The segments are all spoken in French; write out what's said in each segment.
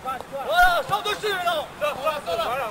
Voilà, sors dessus maintenant Là, voilà, voilà, voilà.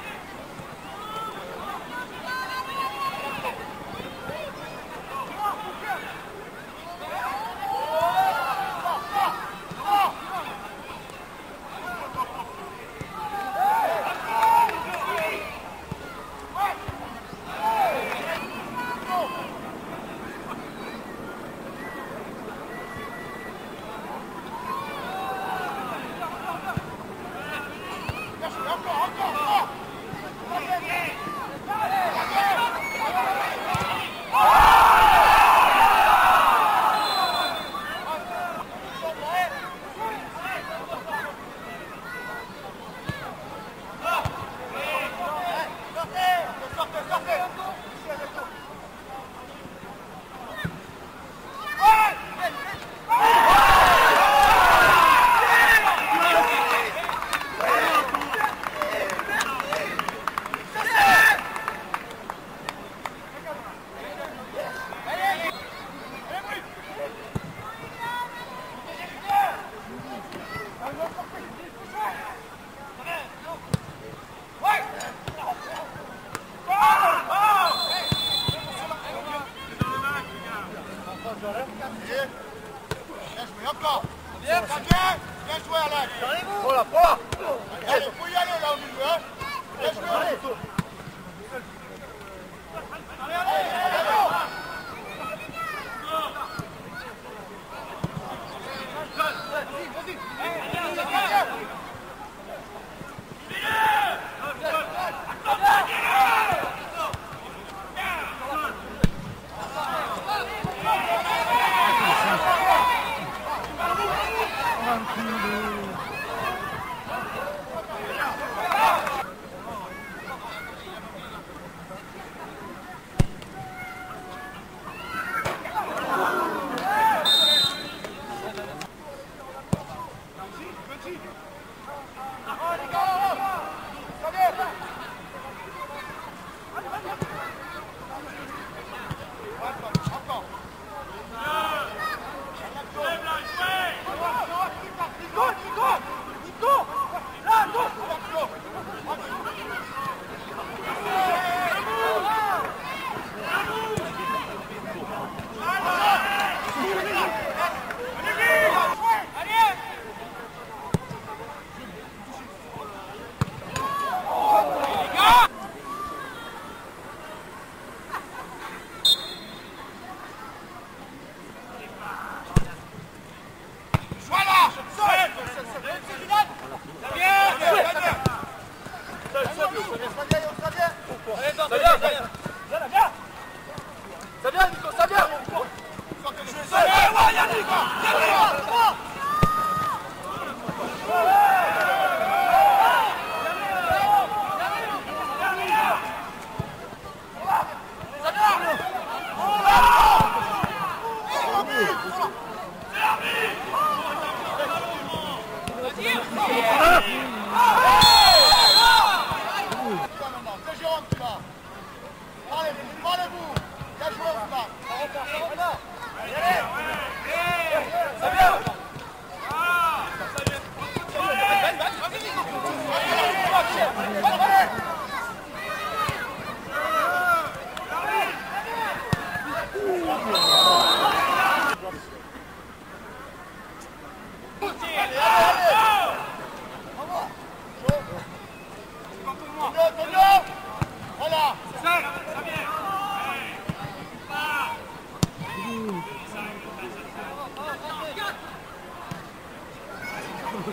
Oh,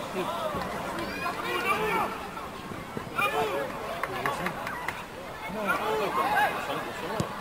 my God.